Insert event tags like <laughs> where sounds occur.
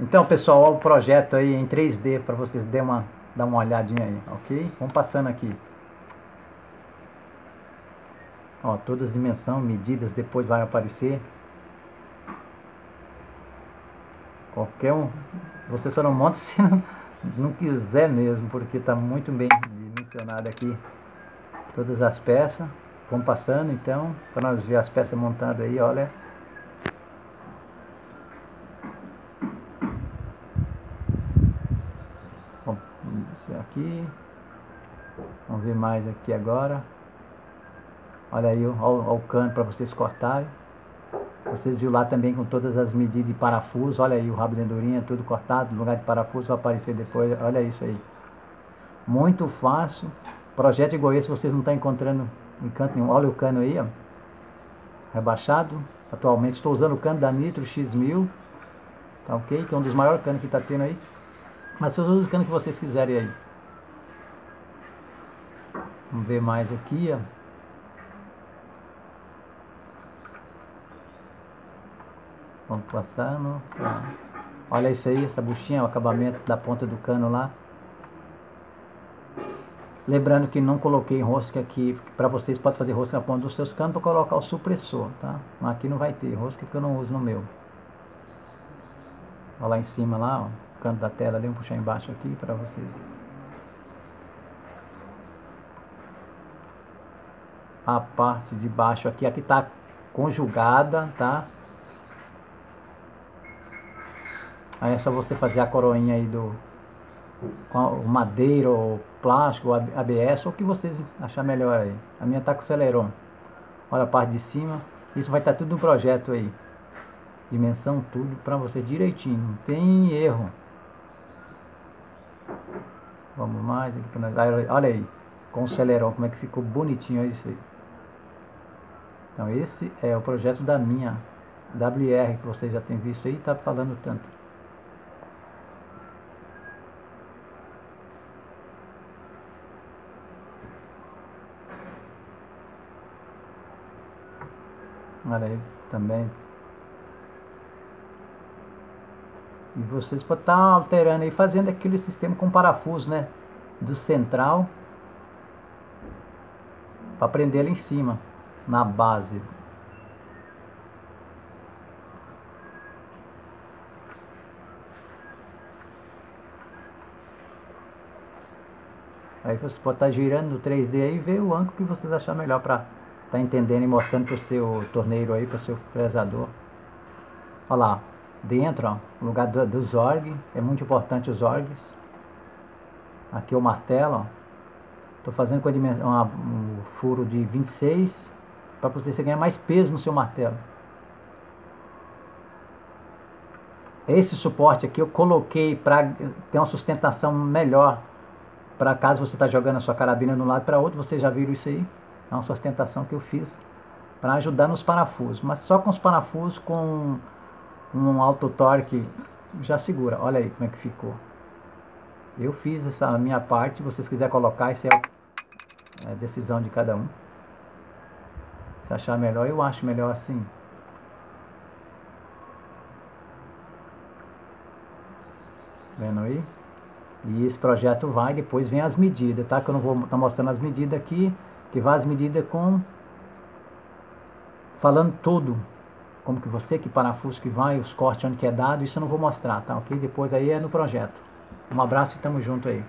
Então, pessoal, olha o projeto aí em 3D para vocês darem uma, dar uma olhadinha aí, ok? Vamos passando aqui. Ó, todas as dimensões, medidas, depois vai aparecer. Qualquer um, você só não monta <laughs> se não, não quiser mesmo, porque está muito bem dimensionado aqui todas as peças. Vamos passando então, para nós ver as peças montadas aí, olha. Aqui. Vamos ver mais aqui agora. Olha aí, olha, o cano para vocês cortarem. Vocês viram lá também com todas as medidas de parafuso. Olha aí o rabo de andorinha, tudo cortado. No lugar de parafuso vai aparecer depois. Olha isso aí. Muito fácil. Projeto igual esse vocês não estão encontrando em canto nenhum. Olha o cano aí, ó. Rebaixado. Atualmente estou usando o cano da Nitro X1000. Tá ok? Que é um dos maiores canos que está tendo aí. Mas vocês usam o cano que vocês quiserem aí. Vamos ver mais aqui, ó. Vamos passando. Olha isso aí, essa buchinha, o acabamento da ponta do cano lá. Lembrando que não coloquei rosca aqui, para vocês pode fazer rosca na ponta dos seus canos para colocar o supressor, tá? Mas aqui não vai ter rosca que eu não uso no meu. Olha lá em cima lá, ó, canto da tela ali, vou puxar embaixo aqui para vocês a parte de baixo aqui, aqui está conjugada, tá? Aí é só você fazer a coroinha aí do com madeira ou plástico, ABS, ou o que vocês achar melhor aí. A minha tá com celeron. Olha a parte de cima. Isso vai estar tá tudo no projeto aí. Dimensão, tudo para você direitinho. Não tem erro. Vamos mais. Olha aí. Com o celeron, como é que ficou bonitinho isso aí. Então esse é o projeto da minha WR que vocês já têm visto aí, está falando tanto. Olha aí também. E vocês podem estar tá alterando aí, fazendo aquele sistema com parafuso, né? Do central para prender ali em cima na base. Aí você pode estar tá girando no 3D aí e ver o ângulo que vocês achar melhor para estar tá entendendo e mostrando para o seu torneiro aí, para o seu fresador. Olha lá, dentro, ó, o lugar do, dos org, é muito importante os orgs. Aqui o martelo. Estou fazendo com a dimensão, um furo de 26 para você ganhar mais peso no seu martelo. Esse suporte aqui eu coloquei para ter uma sustentação melhor para caso você está jogando a sua carabina de um lado para outro, vocês já viram isso aí? É uma sustentação que eu fiz para ajudar nos parafusos, mas só com os parafusos com um alto torque já segura. Olha aí como é que ficou. Eu fiz essa minha parte, se vocês quiserem colocar, isso é a decisão de cada um. Se achar melhor, eu acho melhor assim. Vendo aí? E esse projeto vai, depois vem as medidas, tá? Que eu não vou estar tá mostrando as medidas aqui, que vai as medidas com... Falando tudo. Como que você, que parafuso que vai, os cortes onde que é dado, isso eu não vou mostrar, tá? Ok? Depois aí é no projeto. Um abraço e tamo junto aí.